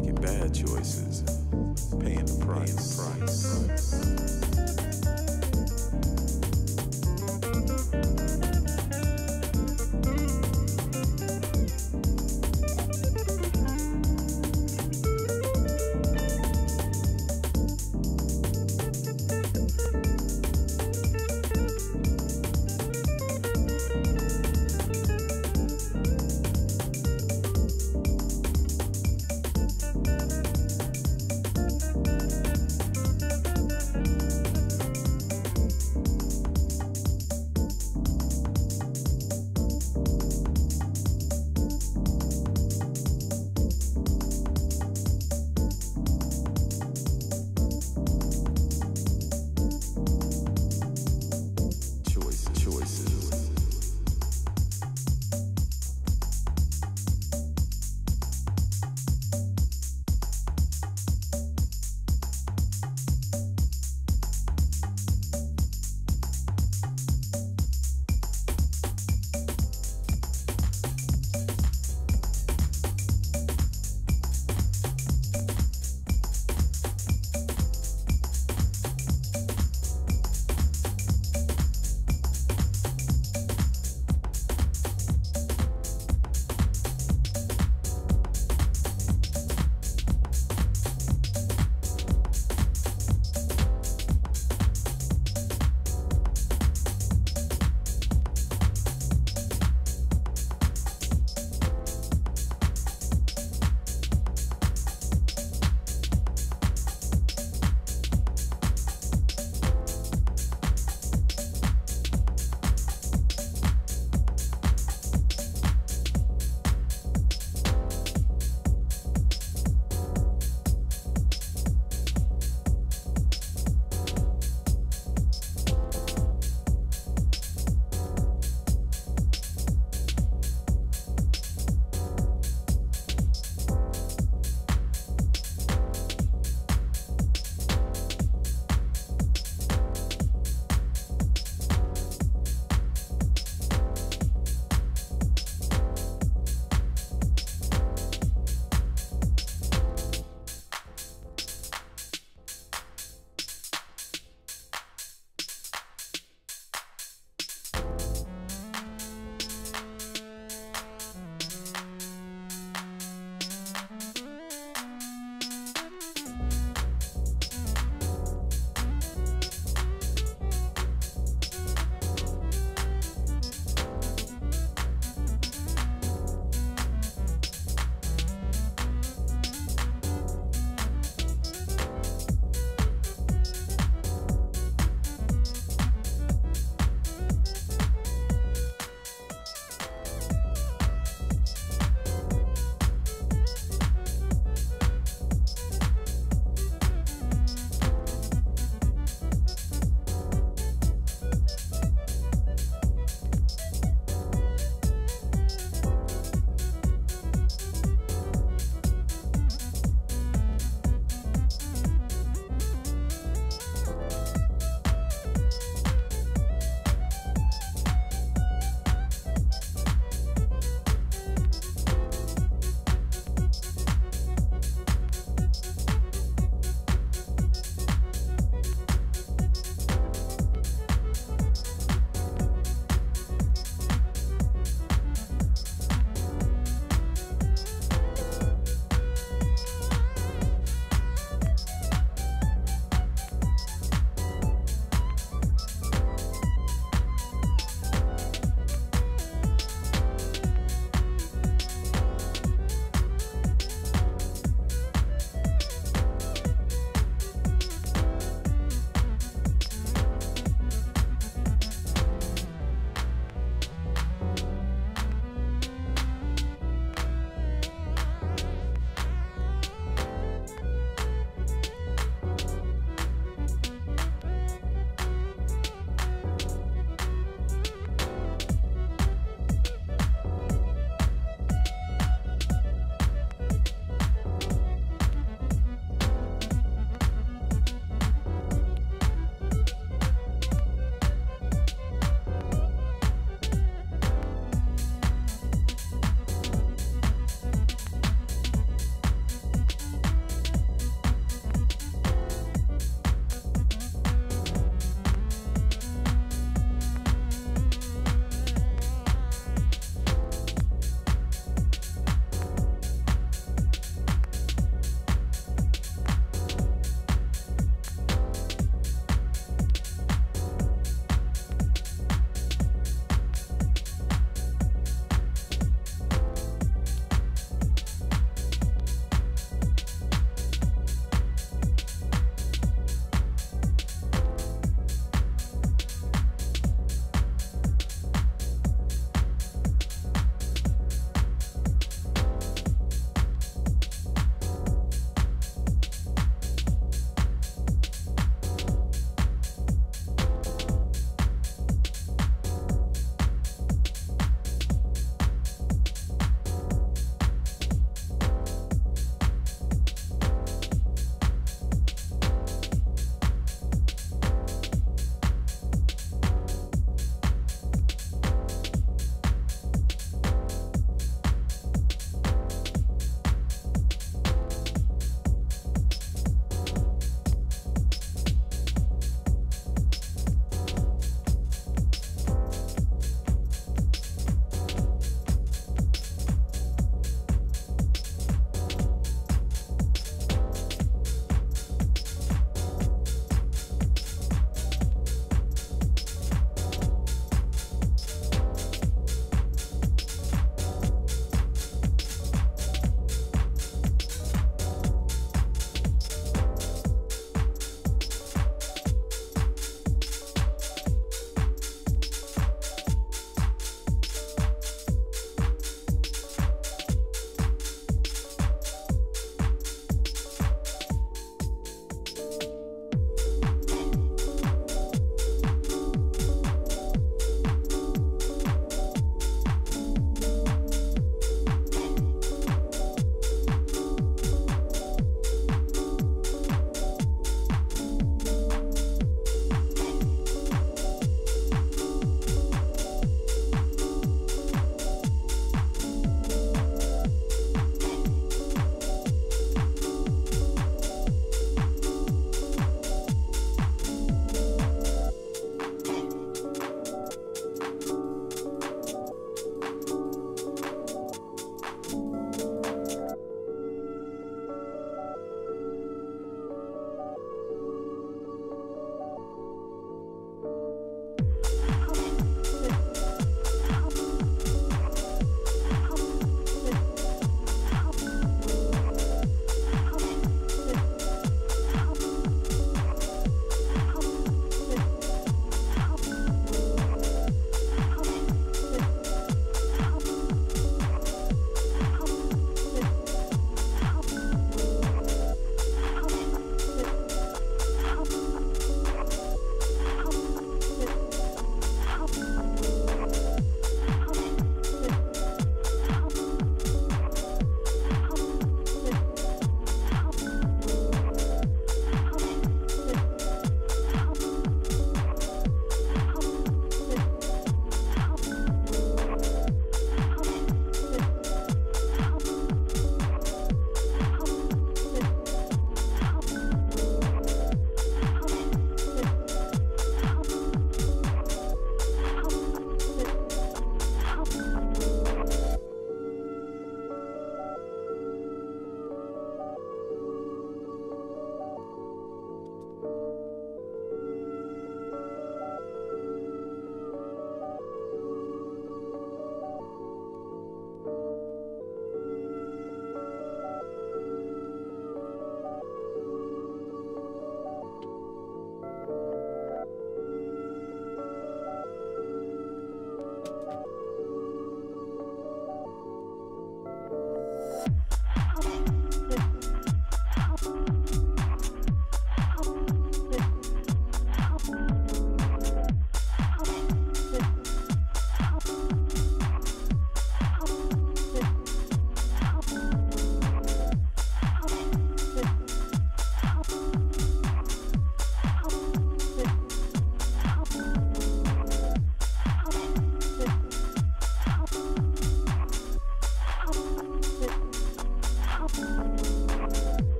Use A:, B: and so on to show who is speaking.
A: making bad choices,